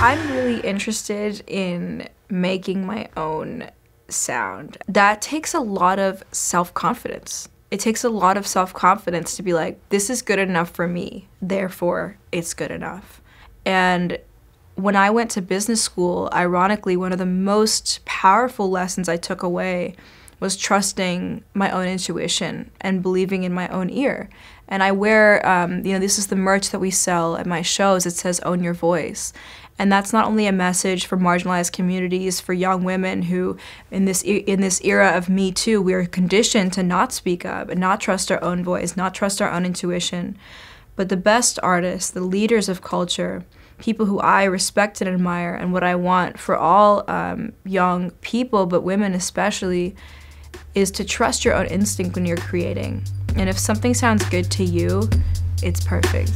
I'm really interested in making my own sound. That takes a lot of self confidence. It takes a lot of self confidence to be like, this is good enough for me, therefore it's good enough. And when I went to business school, ironically, one of the most powerful lessons I took away was trusting my own intuition and believing in my own ear. And I wear, um, you know, this is the merch that we sell at my shows. It says "Own Your Voice," and that's not only a message for marginalized communities, for young women who, in this in this era of Me Too, we are conditioned to not speak up and not trust our own voice, not trust our own intuition. But the best artists, the leaders of culture, people who I respect and admire, and what I want for all um, young people, but women especially, is to trust your own instinct when you're creating. And if something sounds good to you, it's perfect.